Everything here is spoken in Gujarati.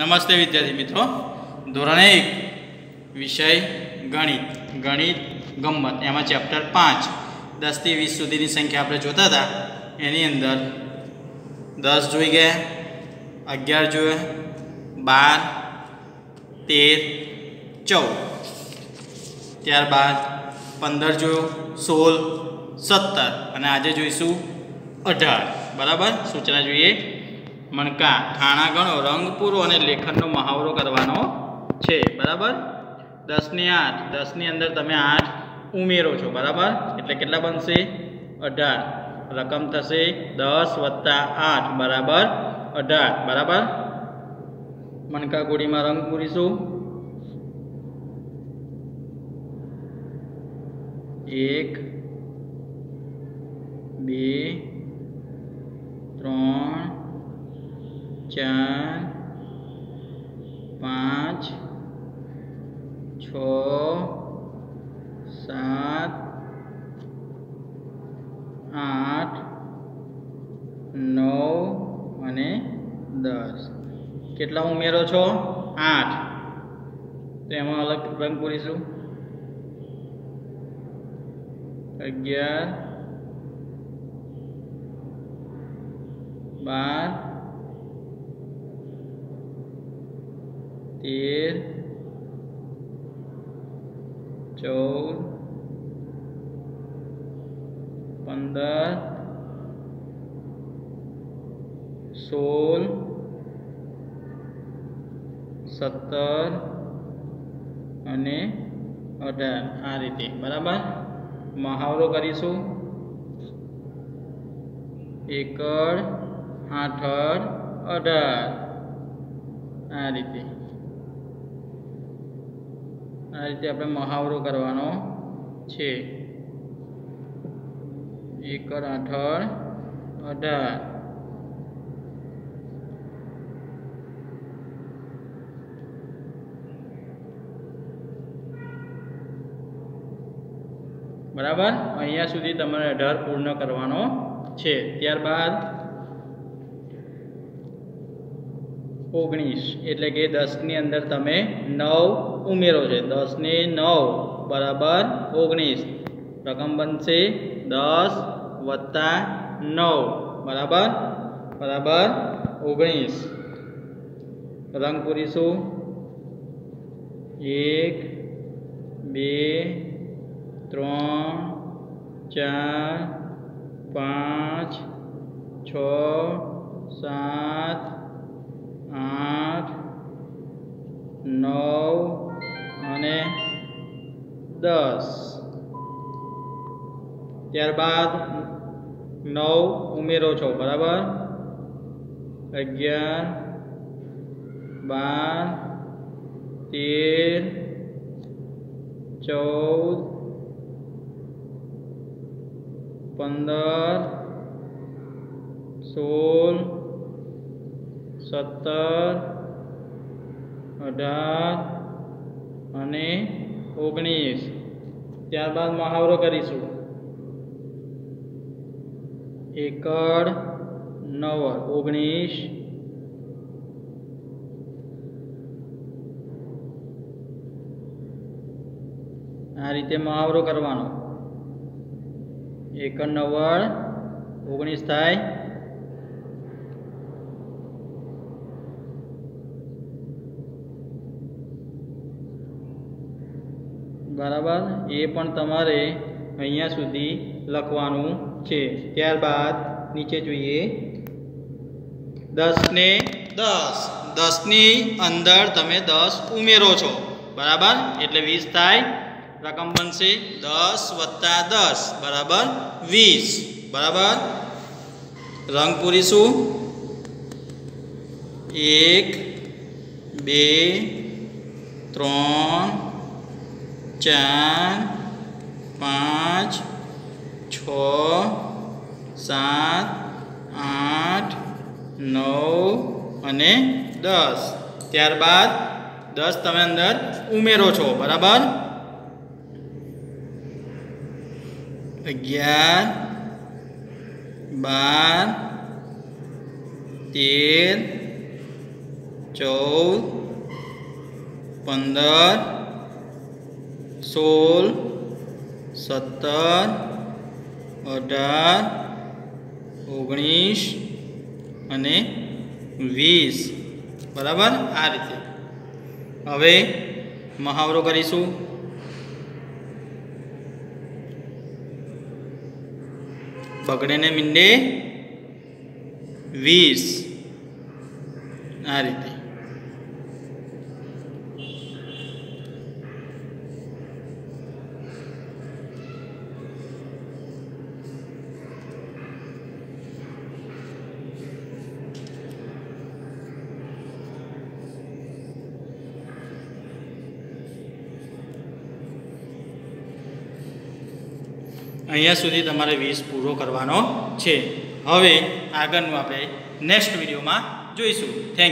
નમસ્તે વિદ્યાર્થી મિત્રો. ધોરણ એક, વિષય ગણિત. ગણિત ગમ્મત. એમાં ચેપ્ટર પાંચ. દસથી વીસ સુધીની સંખ્યા આપણે જોતા હતા. એની અંદર દસ જોઈ ગયા, અગિયાર જોયા, બાર, તેર, ચૌદ. ત્યારબાદ પંદર જોયો, સોળ, સત્તર. અને આજે જોઈશું અઢાર. બરાબર? સૂચના જોઈએ. મણકા ખાણા ગણો, રંગ અને લેખનનો મહાવરો કરવાનો છે. બરાબર? દસની આઠ. દસની અંદર તમે આઠ ઉમેરો છો, બરાબર? એટલે કેટલા બનશે? અઢાર. રકમ થશે દસ વત્તા આઠ, બરાબર? અઢાર. બરાબર? મણકા ગોળીમાં રંગ પૂરીશું. એક, બે ત્રણ ચાર, પાંચ, છ, સાત, આઠ, નવ અને દસ. કેટલા ઉમેરો છો? આઠ. તો એમાં અલગ રંગ પૂરીશું. અગિયાર, બાર તેર, ચૌદ, પંદર, સોળ, સત્તર અને અઢાર. આ રીતે. બરાબર? મહાવરો કરીશું. એકડ, આઠડ, અઢાર. આ રીતે. આ રીતે આપણે મહાવરો કરવાનો છે. એક આઠડ અઢાર. બરાબર? અહીંયા સુધી તમારે અઢાર પૂર્ણ કરવાનો છે. ત્યારબાદ ઓગણીસ એટલે કે દસની અંદર તમે નવ ઉમેરો છે. દસને નવ બરાબર ઓગણીસ. રકમ બનશે દસ વત્તા નવ. બરાબર? બરાબર ઓગણીસ. રંગ પૂરીશું એક, બે, ત્રણ, ચાર, પાંચ, છ, સાત આઠ, નવ અને દસ. ત્યારબાદ નવ ઉમેરો છો, બરાબર? અગિયાર, બાર, તેર, ચૌદ, પંદર, સોળ સત્તર, અઢાર અને ઓગણીસ. ત્યારબાદ મહાવરો કરીશું. એકડ નવ ઓગણીસ. આ રીતે મહાવરો કરવાનો. એકડ નવ્વદ ઓગણીસ થાય. બરાબર? એ પણ તમારે અહીંયા સુધી લખવાનું છે. ત્યારબાદ નીચે જોઈએ. દસને દસ. દસની અંદર તમે દસ ઉમેરો છો. બરાબર? એટલે વીસ થાય. રકમ બનશે દસ વત્તા દસ. બરાબર? વીસ. બરાબર? રંગ પૂરીશું એક, બે, ત્રણ ચાર, પાંચ, છ, સાત, આઠ, નવ અને દસ. ત્યારબાદ દસ તમે અંદર ઉમેરો છો, બરાબર? અગિયાર, બાર, તેર, ચૌદ, પંદર સોળ, સત્તર, અઢાર, ઓગણીસ અને વીસ. બરાબર? આ રીતે. હવે મહાવરો કરીશું. બગડે ને મીંડે વીસ. આ રીતે. અહીંયા સુધી તમારે વીસ પૂરો કરવાનો છે. હવે આગળનું આપણે નેક્સ્ટ વિડીયોમાં જોઈશું. થેન્ક